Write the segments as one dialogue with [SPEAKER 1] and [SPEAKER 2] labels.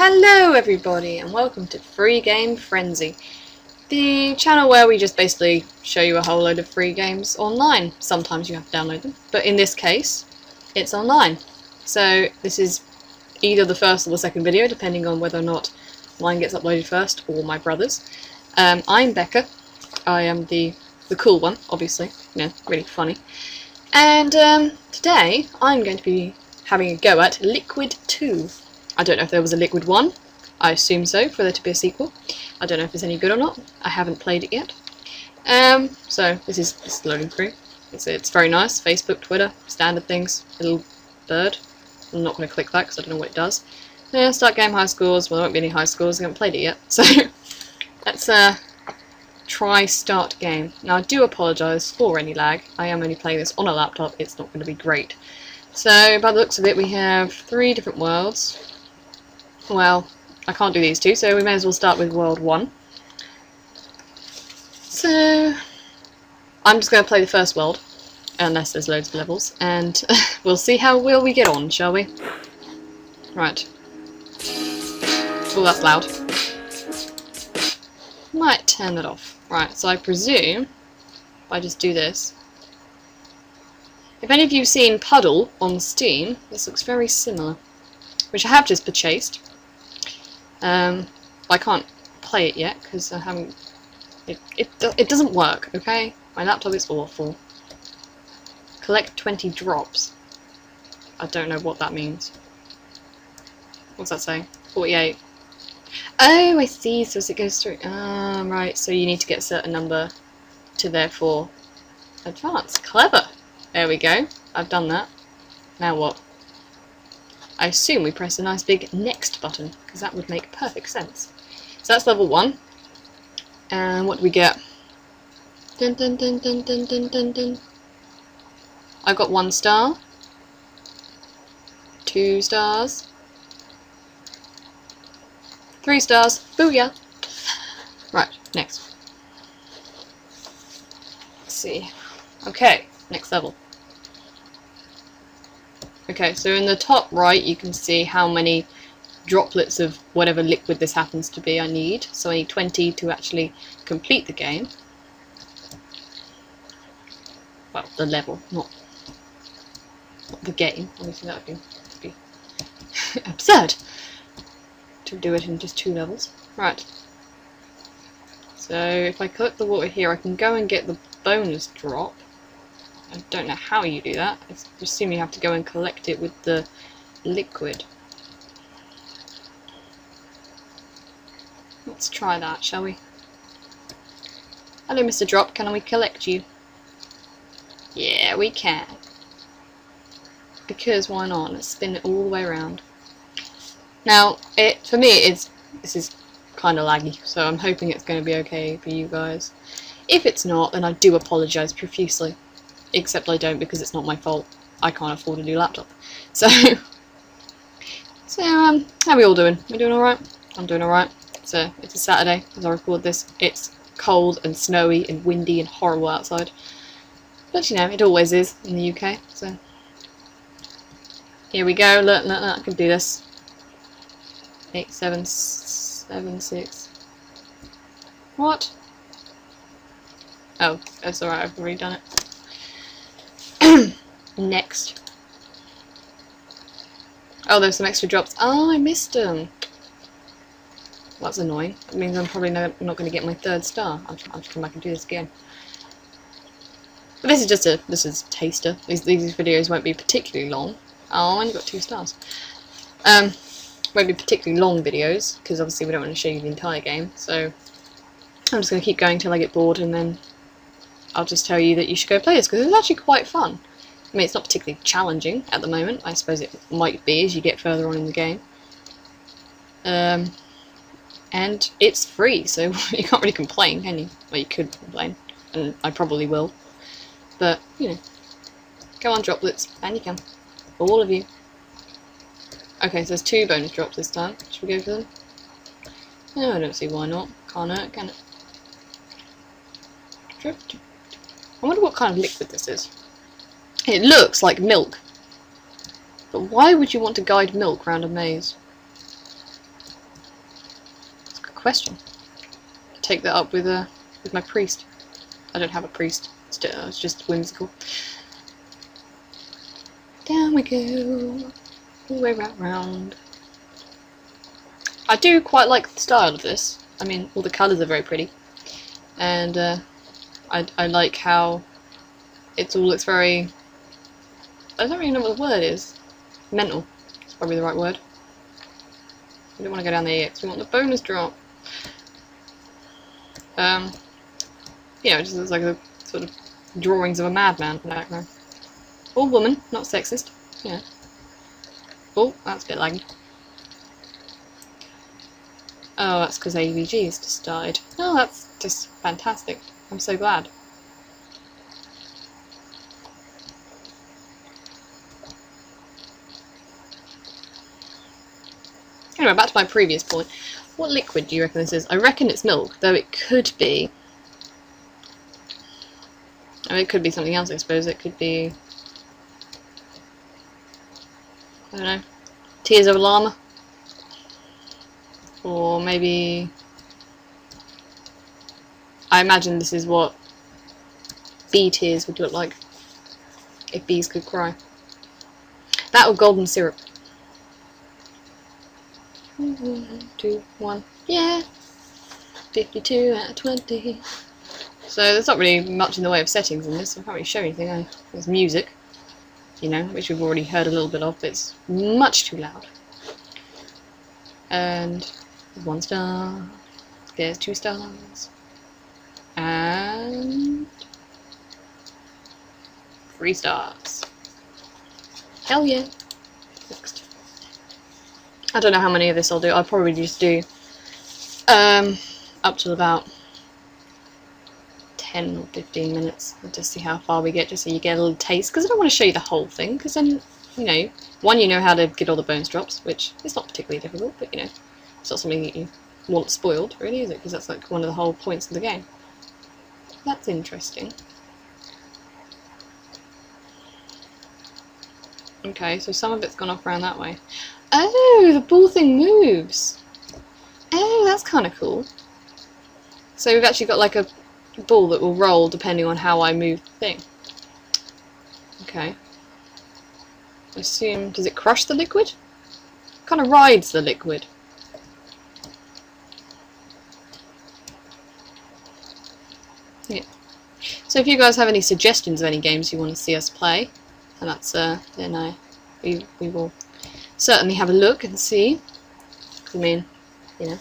[SPEAKER 1] Hello everybody and welcome to Free Game Frenzy, the channel where we just basically show you a whole load of free games online. Sometimes you have to download them, but in this case, it's online. So this is either the first or the second video, depending on whether or not mine gets uploaded first or my brother's. Um, I'm Becca. I am the the cool one, obviously. You know, really funny. And um, today I'm going to be having a go at Liquid 2. I don't know if there was a Liquid 1. I assume so, for there to be a sequel. I don't know if it's any good or not. I haven't played it yet. Um, so, this is, this is loading screen. It's, it's very nice. Facebook, Twitter, standard things. Little bird. I'm not going to click that because I don't know what it does. Yeah, start game high scores. Well, there won't be any high scores. I haven't played it yet. So, let's uh, try start game. Now, I do apologise for any lag. I am only playing this on a laptop. It's not going to be great. So, by the looks of it, we have three different worlds. Well, I can't do these two, so we may as well start with World 1. So, I'm just going to play the first world, unless there's loads of levels, and we'll see how well we get on, shall we? Right. Oh, that's loud. Might turn that off. Right, so I presume, if I just do this, if any of you have seen Puddle on Steam, this looks very similar, which I have just purchased. Um, I can't play it yet because I haven't. It, it it doesn't work. Okay, my laptop is awful. Collect 20 drops. I don't know what that means. What's that say? 48. Oh, I see. So as it goes through. Ah, right. So you need to get a certain number to therefore advance. Clever. There we go. I've done that. Now what? I assume we press a nice big next button, because that would make perfect sense. So that's level 1. And what do we get? Dun dun dun dun dun dun dun dun. I got one star. Two stars. Three stars. Booyah! Right, next. Let's see. Okay, next level. Okay, so in the top right you can see how many droplets of whatever liquid this happens to be I need. So I need 20 to actually complete the game. Well, the level, not, the game. Obviously that would be, be absurd to do it in just two levels. Right. So if I collect the water here I can go and get the bonus drop. I don't know how you do that. I assume you have to go and collect it with the liquid. Let's try that, shall we? Hello, Mr. Drop. Can we collect you? Yeah, we can. Because why not? Let's spin it all the way around. Now, it for me, it's this is kind of laggy, so I'm hoping it's going to be okay for you guys. If it's not, then I do apologise profusely. Except I don't because it's not my fault. I can't afford a new laptop. So, so um, how are we all doing? We doing alright? I'm doing alright. So, it's a Saturday as I record this. It's cold and snowy and windy and horrible outside. But you know, it always is in the UK, so. Here we go, look, look, look I can do this. Eight, seven, seven, six. What? Oh, that's alright, I've already done it. Next. Oh, there's some extra drops. Oh, I missed them. That's annoying. That means I'm probably no, not going to get my third star. I'll, I'll come back and do this again. But this is just a this is taster. These these videos won't be particularly long. Oh, I only got two stars. Um, won't be particularly long videos because obviously we don't want to show you the entire game. So I'm just going to keep going till I get bored and then I'll just tell you that you should go play this because it's actually quite fun. Mean, it's not particularly challenging at the moment. I suppose it might be as you get further on in the game. Um, and it's free, so you can't really complain, can you? Well, you could complain, and I probably will. But, you know, go on, droplets, and you can. All of you. Okay, so there's two bonus drops this time. Should we go for them? No, I don't see why not. Can't hurt, can it? I wonder what kind of liquid this is. It looks like milk. But why would you want to guide milk around a maze? It's a good question. Take that up with uh, with my priest. I don't have a priest. It's, it's just whimsical. Down we go, all the way round, round. I do quite like the style of this. I mean, all the colours are very pretty, and uh, I I like how it all looks very. I don't really know what the word is. Mental. It's probably the right word. We don't want to go down the EX. We want the bonus drop. Um, yeah, it just looks like a sort of drawings of a madman in. Or woman, not sexist. Yeah. Oh, that's a bit laggy. Oh, that's because AVG has just died. Oh, that's just fantastic. I'm so glad. Anyway, back to my previous point. What liquid do you reckon this is? I reckon it's milk, though it could be... I mean, it could be something else, I suppose. It could be... I don't know. Tears of a llama? Or maybe... I imagine this is what bee tears would look like. If bees could cry. That or golden syrup. Two, one, yeah! 52 out of 20. So there's not really much in the way of settings in this, I can't really show anything. Eh? There's music, you know, which we've already heard a little bit of, but it's much too loud. And there's one star, there's two stars, and three stars. Hell yeah! I don't know how many of this I'll do. I'll probably just do um, up to about 10 or 15 minutes just see how far we get, just so you get a little taste. Because I don't want to show you the whole thing, because then, you know, one, you know how to get all the bones drops, which is not particularly difficult, but, you know, it's not something that you want spoiled, really, is it? Because that's like one of the whole points of the game. That's interesting. Okay, so some of it's gone off around that way. Oh, the ball thing moves. Oh, that's kind of cool. So we've actually got like a ball that will roll depending on how I move the thing. Okay. I assume, does it crush the liquid? kind of rides the liquid? Yeah. So if you guys have any suggestions of any games you want to see us play, and that's uh, then I we we will certainly have a look and see. I mean, you know,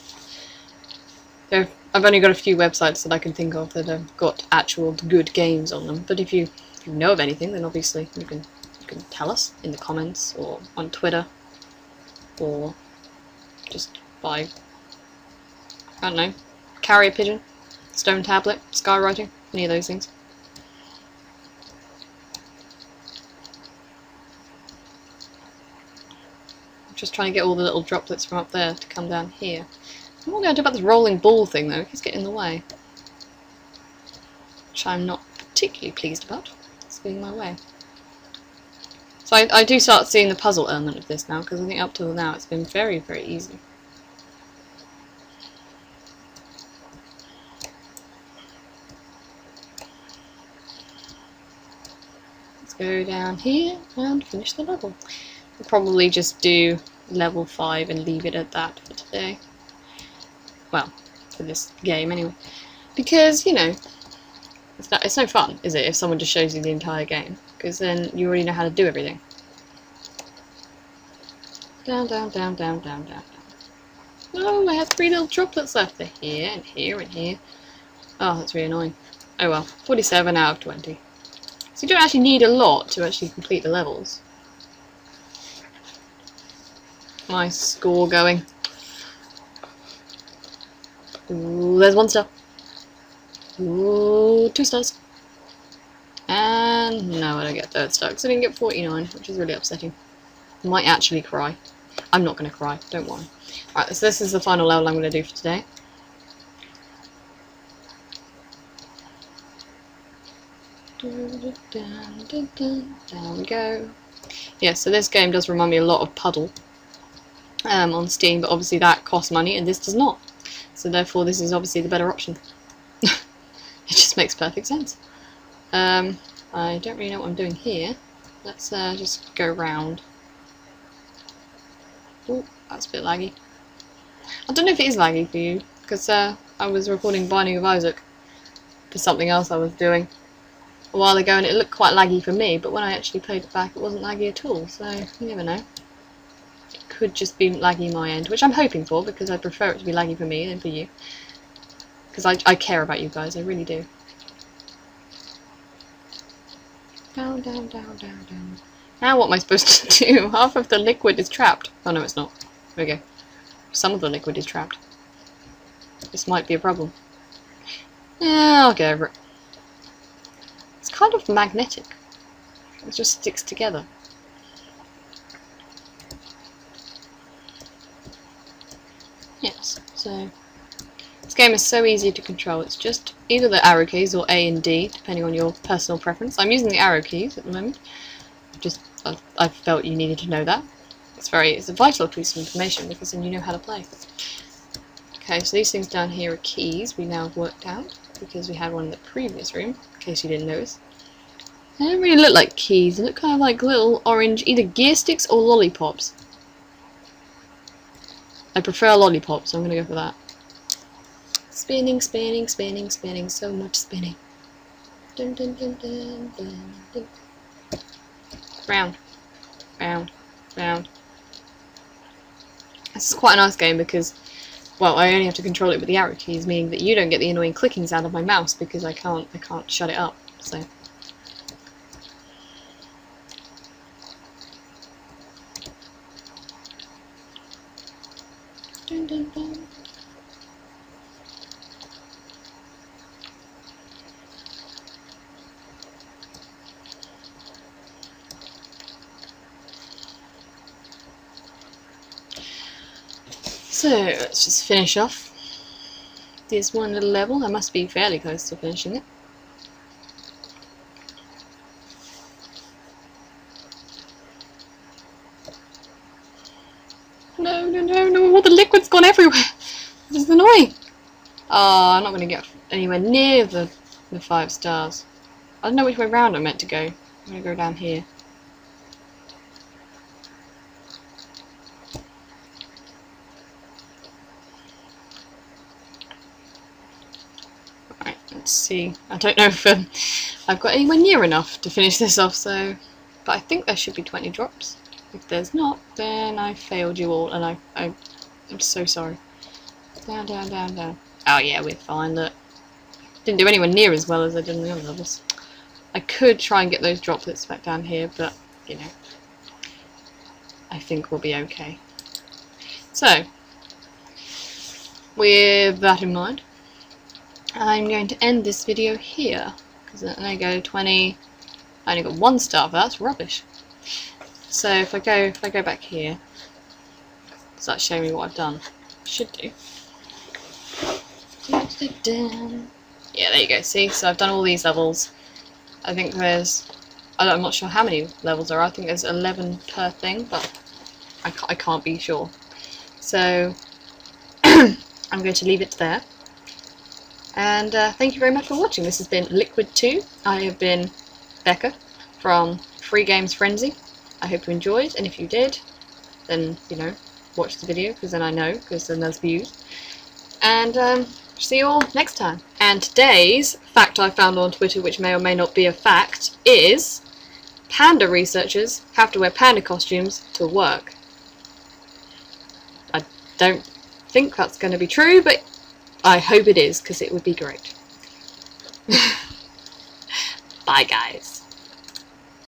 [SPEAKER 1] there I've only got a few websites that I can think of that have got actual good games on them. But if you, if you know of anything, then obviously you can you can tell us in the comments or on Twitter or just by I don't know, carrier pigeon, stone tablet, skywriting, any of those things. Just trying to get all the little droplets from up there to come down here. What am I going to do about this rolling ball thing though? It's getting in the way. Which I'm not particularly pleased about. It's getting in my way. So I, I do start seeing the puzzle element of this now, because I think up till now it's been very, very easy. Let's go down here and finish the level. Probably just do level 5 and leave it at that for today. Well, for this game anyway. Because, you know, it's, not, it's no fun, is it, if someone just shows you the entire game. Because then you already know how to do everything. Down, down, down, down, down, down, down. Oh, I have three little droplets left. They're here and here and here. Oh, that's really annoying. Oh well, 47 out of 20. So you don't actually need a lot to actually complete the levels. Nice score going. Ooh, there's one star. Ooh, two stars. And no, I don't get third star because I didn't get 49, which is really upsetting. I might actually cry. I'm not going to cry, don't worry. Alright, so this is the final level I'm going to do for today. Down we go. Yeah, so this game does remind me a lot of Puddle um, on Steam, but obviously that costs money and this does not. So therefore this is obviously the better option. it just makes perfect sense. Um, I don't really know what I'm doing here. Let's uh, just go round. Oh, that's a bit laggy. I don't know if it is laggy for you, because uh, I was recording Binding of Isaac for something else I was doing a while ago and it looked quite laggy for me, but when I actually played it back it wasn't laggy at all, so you never know. Could just be laggy my end, which I'm hoping for because I prefer it to be laggy for me than for you. Because I, I care about you guys, I really do. Down, down, down, down, down. Now what am I supposed to do? Half of the liquid is trapped. Oh no, it's not. There we go. Some of the liquid is trapped. This might be a problem. Yeah, I'll get over it. It's kind of magnetic. It just sticks together. So this game is so easy to control. It's just either the arrow keys or A and D, depending on your personal preference. I'm using the arrow keys at the moment. Just I, I felt you needed to know that. It's very it's a vital piece of information because then you know how to play. Okay, so these things down here are keys we now have worked out because we had one in the previous room, in case you didn't notice. They don't really look like keys, they look kind of like little orange either gear sticks or lollipops. I prefer lollipops, so I'm going to go for that. Spinning, spinning, spinning, spinning, so much spinning. Dun, dun, dun, dun, dun, dun. Round, round, round. This is quite a nice game because, well, I only have to control it with the arrow keys, meaning that you don't get the annoying clicking sound of my mouse because I can't, I can't shut it up. So. Dun, dun, dun. So let's just finish off this one little level. I must be fairly close to finishing it. No, no, no, no, all the liquid's gone everywhere. This is annoying. Oh, I'm not going to get anywhere near the, the five stars. I don't know which way round I'm meant to go. I'm going to go down here. Right, let's see. I don't know if um, I've got anywhere near enough to finish this off, so... But I think there should be 20 drops. If there's not, then I failed you all, and I, I, I'm so sorry. Down, down, down, down. Oh yeah, we're fine, look. Didn't do anywhere near as well as I did in the other levels. I could try and get those droplets back down here, but, you know, I think we'll be okay. So, with that in mind, I'm going to end this video here. Because there you go, 20... I only got one star, but that's rubbish. So if I go if I go back here, does that show me what I've done? Should do. Yeah, there you go. See, so I've done all these levels. I think there's, I'm not sure how many levels there are. I think there's 11 per thing, but I I can't be sure. So I'm going to leave it there. And uh, thank you very much for watching. This has been Liquid 2. I have been Becca from Free Games Frenzy. I hope you enjoyed, and if you did, then, you know, watch the video, because then I know, because then there's views. And, um, see you all next time. And today's fact I found on Twitter, which may or may not be a fact, is panda researchers have to wear panda costumes to work. I don't think that's going to be true, but I hope it is, because it would be great. Bye, guys.